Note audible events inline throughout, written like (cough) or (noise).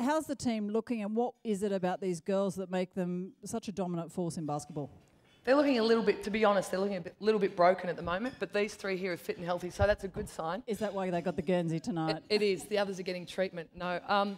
how's the team looking, and what is it about these girls that make them such a dominant force in basketball? They're looking a little bit, to be honest, they're looking a bit, little bit broken at the moment, but these three here are fit and healthy, so that's a good sign. Is that why they got the Guernsey tonight? it, it is. The others are getting treatment. No. Um,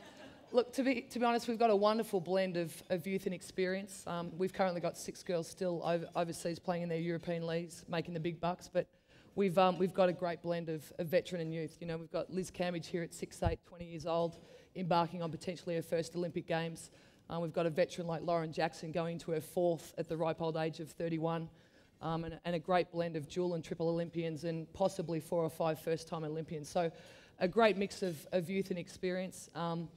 look, to be, to be honest, we've got a wonderful blend of, of youth and experience. Um, we've currently got six girls still over, overseas playing in their European leagues, making the big bucks, but we've, um, we've got a great blend of, of veteran and youth. You know, we've got Liz Cambage here at 6'8", 20 years old, embarking on potentially her first Olympic Games. Um, we've got a veteran like Lauren Jackson going to her fourth at the ripe old age of 31 um, and, and, a great blend of dual and triple Olympians and possibly four or five first time Olympians. So, a great mix of, of youth and experience. Um,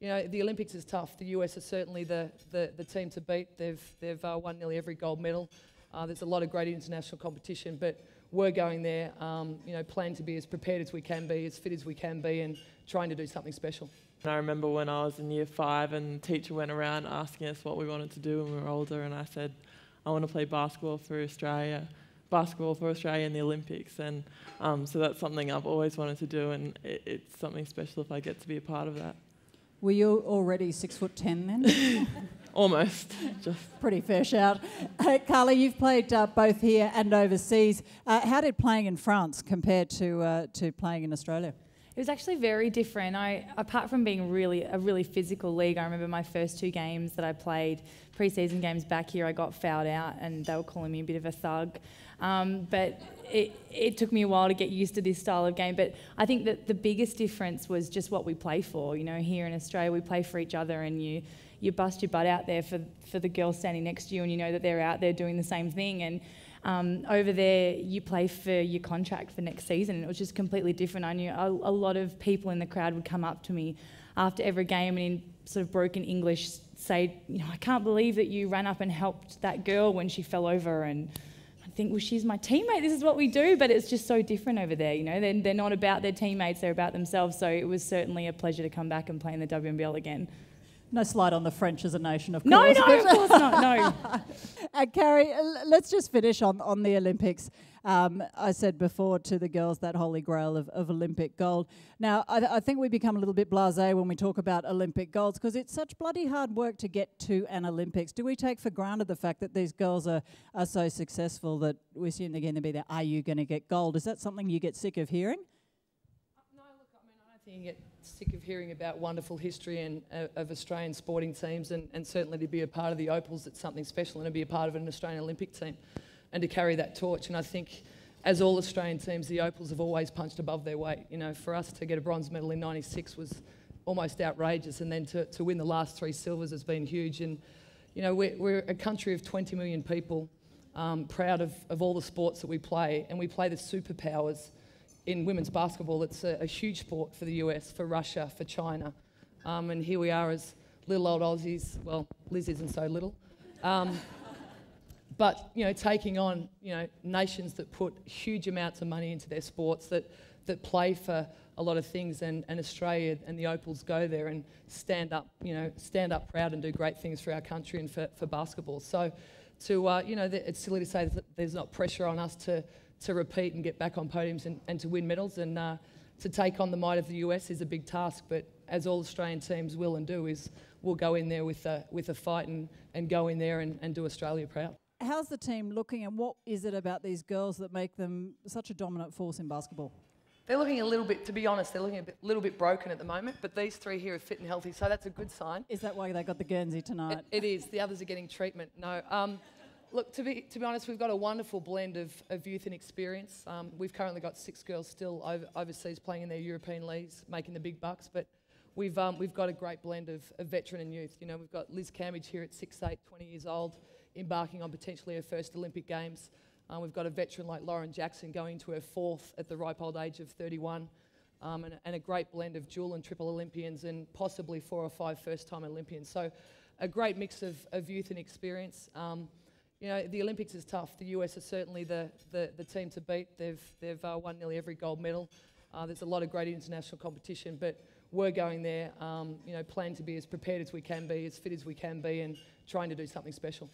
you know, the Olympics is tough. The US is certainly the, the, the team to beat. They've, they've uh, won nearly every gold medal. Uh, there's a lot of great international competition, but we're going there, um, you know, plan to be as prepared as we can be, as fit as we can be, and trying to do something special. I remember when I was in year five and the teacher went around asking us what we wanted to do when we were older, and I said, I want to play basketball for Australia, basketball for Australia in the Olympics. And um, so that's something I've always wanted to do, and it, it's something special if I get to be a part of that. Were you already six foot ten then? (laughs) Almost. Just pretty fair shout. Uh, Carly, you've played uh, both here and overseas. Uh, how did playing in France compare to uh, to playing in Australia? It was actually very different. I, apart from being really a really physical league, I remember my first two games that I played, preseason games back here. I got fouled out, and they were calling me a bit of a thug. Um, but it, it took me a while to get used to this style of game. But I think that the biggest difference was just what we play for. You know, here in Australia, we play for each other, and you you bust your butt out there for for the girl standing next to you, and you know that they're out there doing the same thing. And um, over there, you play for your contract for next season. And it was just completely different. I knew a, a, lot of people in the crowd would come up to me after every game and in sort of broken English say, you know, I can't believe that you ran up and helped that girl when she fell over. And I think, well, she's my teammate. This is what we do. But it's just so different over there. You know, they're, they're not about their teammates, they're about themselves. So it was certainly a pleasure to come back and play in the WNBL again. No slight on the French as a nation, of course. No, no, of course not. No. and (laughs) Carrie, let's just finish on, on the Olympics. Um, I said before to the girls that holy grail of, of Olympic gold. Now, I, th- I, think we become a little bit blasé when we talk about Olympic golds because it's such bloody hard work to get to an Olympics. Do we take for granted the fact that these girls are, are so successful that we assume they're going to be there? Are you going to get gold? Is that something you get sick of hearing? No, look, I mean, I don't think you get sick of hearing about wonderful history and, uh, of Australian sporting teams, and, and, certainly to be a part of the Opals, it's something special, and to be a part of an Australian Olympic team, and to carry that torch. And I think, as all Australian teams, the Opals have always punched above their weight. You know, for us to get a bronze medal in '96 was almost outrageous, and then to, to win the last three silvers has been huge. And you know, we're, we're a country of 20 million people, um, proud of, of all the sports that we play, and we play the superpowers in women's basketball, it's a, a, huge sport for the US, for Russia, for China. Um, and here we are as little old Aussies. Well, Liz isn't so little. Um, (laughs) but, you know, taking on, you know, nations that put huge amounts of money into their sports, that, that play for a lot of things, and, and Australia and the Opals go there and stand up, you know, stand up proud and do great things for our country and for, for basketball. So, to, uh, you know, it's silly to say that there's not pressure on us to, to repeat and get back on podiums and, and to win medals. And uh, to take on the might of the US is a big task, but as all Australian teams will and do, is we'll go in there with a, with a fight and, and go in there and, and do Australia proud. How's the team looking, and what is it about these girls that make them such a dominant force in basketball? They're looking a little bit, to be honest, they're looking a bit, little bit broken at the moment, but these three here are fit and healthy, so that's a good sign. Is that why they got the Guernsey tonight? it, it is. The others are getting treatment. No. Um, Look, to be, to be honest, we've got a wonderful blend of, of youth and experience. Um, we've currently got six girls still over, overseas playing in their European leagues, making the big bucks, but we've, um, we've got a great blend of, of veteran and youth. You know, we've got Liz Cambage here at 6'8", 20 years old, embarking on potentially her first Olympic Games. Um, we've got a veteran like Lauren Jackson going to her fourth at the ripe old age of 31. Um, and, and, a great blend of dual and triple Olympians and possibly four or five first-time Olympians. So a great mix of, of youth and experience. Um, you know, the Olympics is tough. The US is certainly the, the, the team to beat. They've, they've uh, won nearly every gold medal. Uh, there's a lot of great international competition, but we're going there, um, you know, plan to be as prepared as we can be, as fit as we can be, and trying to do something special.